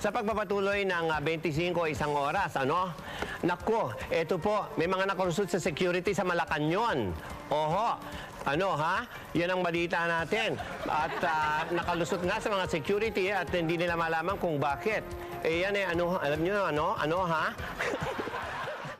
sa pagpapatuloy ng ah, 25 isang oras, ano? Nako, eto po, may mga nakonsulт sa security sa Malacanang. Oho, ano ha? Yan ang balita natin. At ah, nakalusot nga sa mga security at hindi nila malaman kung bakit. Eh yan eh, ano, alam nyo ano, ano ha?